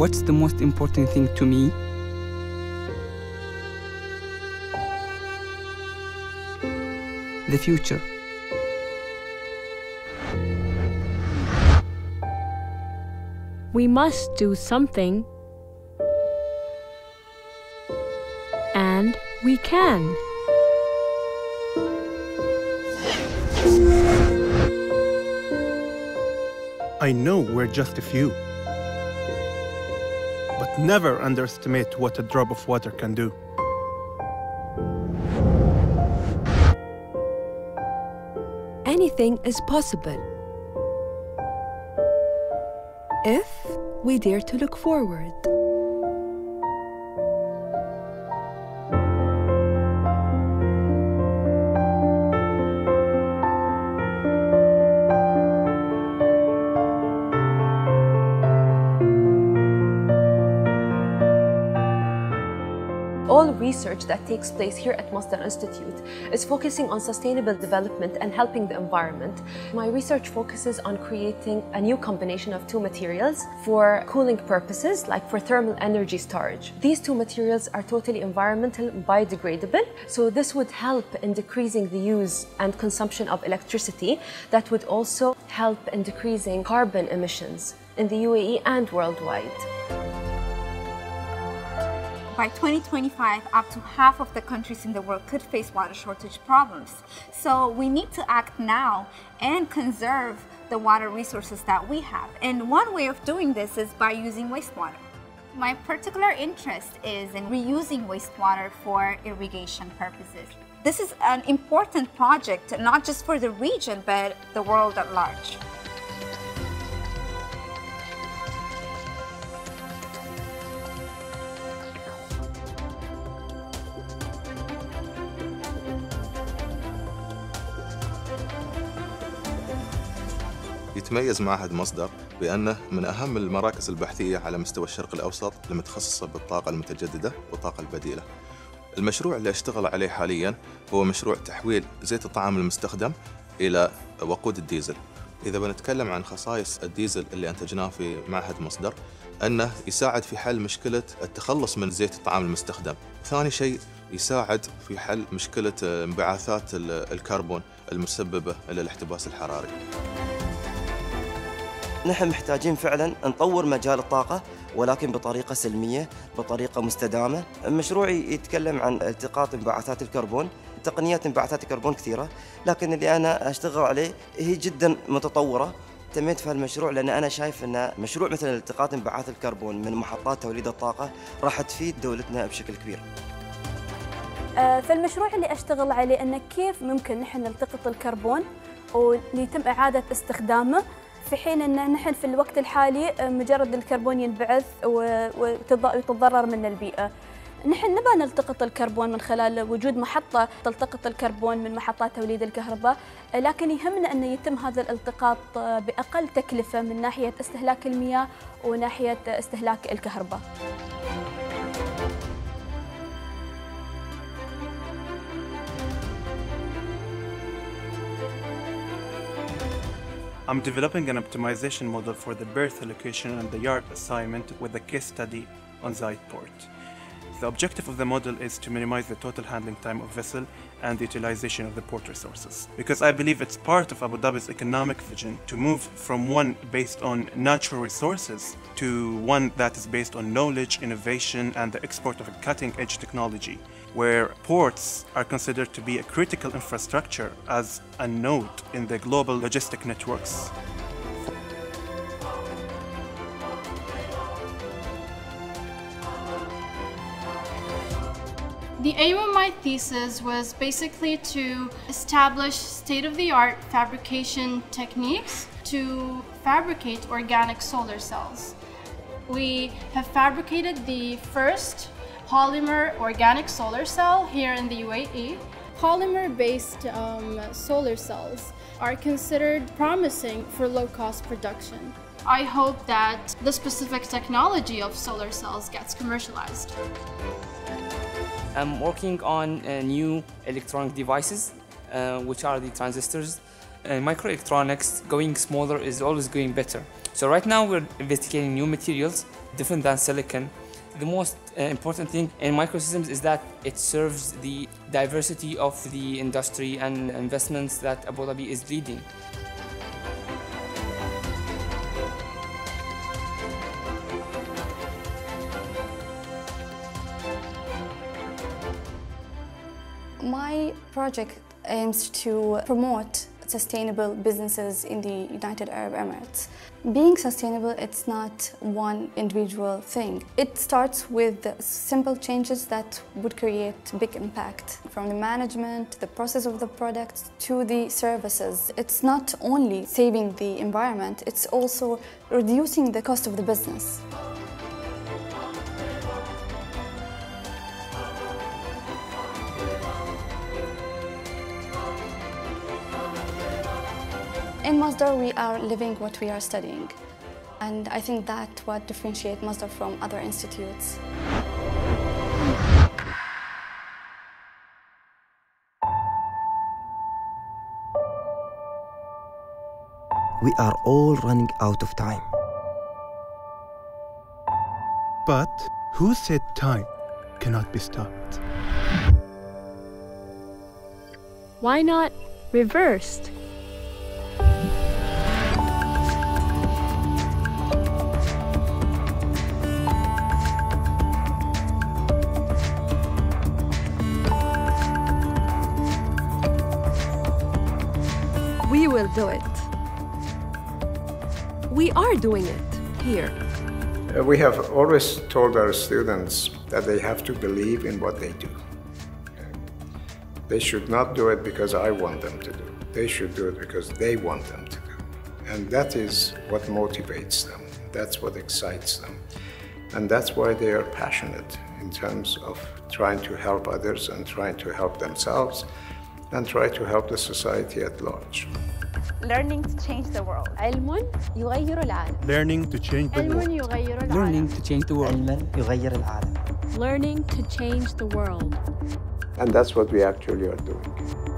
What's the most important thing to me? The future. We must do something. And we can. I know we're just a few. Never underestimate what a drop of water can do. Anything is possible if we dare to look forward. All research that takes place here at Masdar Institute is focusing on sustainable development and helping the environment. My research focuses on creating a new combination of two materials for cooling purposes, like for thermal energy storage. These two materials are totally environmental and biodegradable, so this would help in decreasing the use and consumption of electricity. That would also help in decreasing carbon emissions in the UAE and worldwide. By 2025, up to half of the countries in the world could face water shortage problems. So we need to act now and conserve the water resources that we have. And one way of doing this is by using wastewater. My particular interest is in reusing wastewater for irrigation purposes. This is an important project, not just for the region, but the world at large. يتميز معهد مصدر بأنه من أهم المراكز البحثية على مستوى الشرق الأوسط المتخصصة بالطاقة المتجددة والطاقة البديلة. المشروع اللي أشتغل عليه حالياً هو مشروع تحويل زيت الطعام المستخدم إلى وقود الديزل. إذا بنتكلم عن خصائص الديزل اللي أنتجناه في معهد مصدر أنه يساعد في حل مشكلة التخلص من زيت الطعام المستخدم. ثاني شيء يساعد في حل مشكلة انبعاثات الكربون المسببة للاحتباس الحراري. نحن محتاجين فعلا نطور مجال الطاقة ولكن بطريقة سلمية بطريقة مستدامة. مشروعي يتكلم عن التقاط انبعاثات الكربون تقنيات انبعاثات الكربون كثيرة لكن اللي أنا أشتغل عليه هي جدا متطورة. اهتميت في هالمشروع لأن أنا شايف أن مشروع مثل التقاط انبعاث الكربون من محطات توليد الطاقة راح تفيد دولتنا بشكل كبير. فالمشروع اللي أشتغل عليه أنه كيف ممكن نحن نلتقط الكربون ويتم إعادة استخدامه. في حين إن نحن في الوقت الحالي مجرد الكربون ينبعث وتتضرر من البيئة. نحن نبى نلتقط الكربون من خلال وجود محطة تلتقط الكربون من محطات توليد الكهرباء لكن يهمنا أن يتم هذا الالتقاط بأقل تكلفة من ناحية استهلاك المياه وناحية استهلاك الكهرباء I'm developing an optimization model for the berth allocation and the yard assignment with a case study on Zayed port. The objective of the model is to minimize the total handling time of vessel and the utilization of the port resources. Because I believe it's part of Abu Dhabi's economic vision to move from one based on natural resources to one that is based on knowledge, innovation, and the export of cutting edge technology, where ports are considered to be a critical infrastructure as a node in the global logistic networks. The aim of my thesis was basically to establish state-of-the-art fabrication techniques to fabricate organic solar cells. We have fabricated the first polymer organic solar cell here in the UAE. Polymer-based um, solar cells are considered promising for low-cost production. I hope that the specific technology of solar cells gets commercialized. I'm working on uh, new electronic devices, uh, which are the transistors. Uh, microelectronics, going smaller is always going better. So right now we're investigating new materials different than silicon. The most uh, important thing in microsystems is that it serves the diversity of the industry and investments that Abu Dhabi is leading. My project aims to promote sustainable businesses in the United Arab Emirates. Being sustainable, it's not one individual thing. It starts with simple changes that would create big impact from the management, the process of the products to the services. It's not only saving the environment, it's also reducing the cost of the business. In Masdar, we are living what we are studying. And I think that what differentiates Masdar from other institutes. We are all running out of time. But who said time cannot be stopped? Why not reversed? We are doing it here. Uh, We have always told our students that they have to believe in what they do. They should not do it because I want them to do. They should do it because they want them to do. And that is what motivates them. That's what excites them. And that's why they are passionate in terms of trying to help others and trying to help themselves and try to help the society at large Learning to change the world. علم يغير العالم. Learning to change the علم world. يغير العالم. Learning to change the world. علما يغير العالم. Learning to change the world. And that's what we actually are doing.